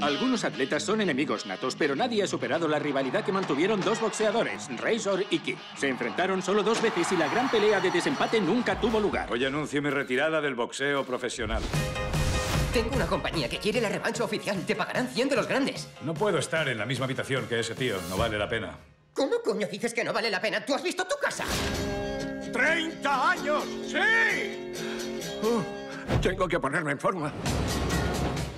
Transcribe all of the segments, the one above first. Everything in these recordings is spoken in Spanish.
Algunos atletas son enemigos natos, pero nadie ha superado la rivalidad que mantuvieron dos boxeadores, Razor y Kick. Se enfrentaron solo dos veces y la gran pelea de desempate nunca tuvo lugar. Hoy anuncio mi retirada del boxeo profesional. Tengo una compañía que quiere la revancha oficial. Te pagarán 100 de los grandes. No puedo estar en la misma habitación que ese tío. No vale la pena. ¿Cómo coño dices que no vale la pena? ¿Tú has visto tu casa? ¡30 años! ¡Sí! Tengo que ponerme en forma.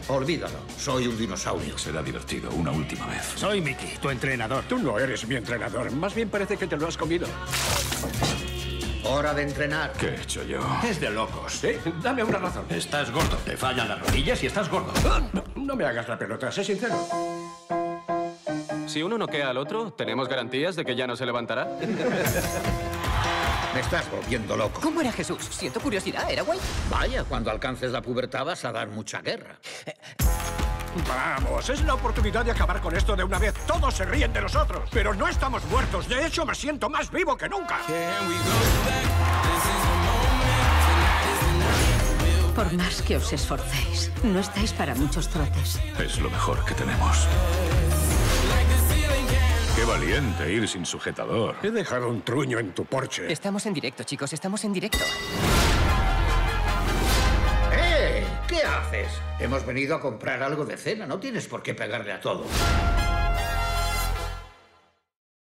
Olvídalo, soy un dinosaurio. Será divertido una última vez. Soy Mickey, tu entrenador. Tú no eres mi entrenador. Más bien parece que te lo has comido. Hora de entrenar. ¿Qué he hecho yo? Es de locos. ¿Sí? Dame una razón. Estás gordo, te fallan las rodillas y estás gordo. No, no me hagas la pelota, sé sincero. Si uno noquea al otro, ¿tenemos garantías de que ya no se levantará? Me estás volviendo loco. ¿Cómo era Jesús? Siento curiosidad, ¿era guay? Vaya, cuando alcances la pubertad vas a dar mucha guerra. Vamos, es la oportunidad de acabar con esto de una vez. Todos se ríen de nosotros, pero no estamos muertos. De hecho, me siento más vivo que nunca. Por más que os esforcéis, no estáis para muchos trotes. Es lo mejor que tenemos. Valiente ir sin sujetador. He dejado un truño en tu porche. Estamos en directo, chicos, estamos en directo. ¡Eh! ¿Qué haces? Hemos venido a comprar algo de cena, no tienes por qué pegarle a todo.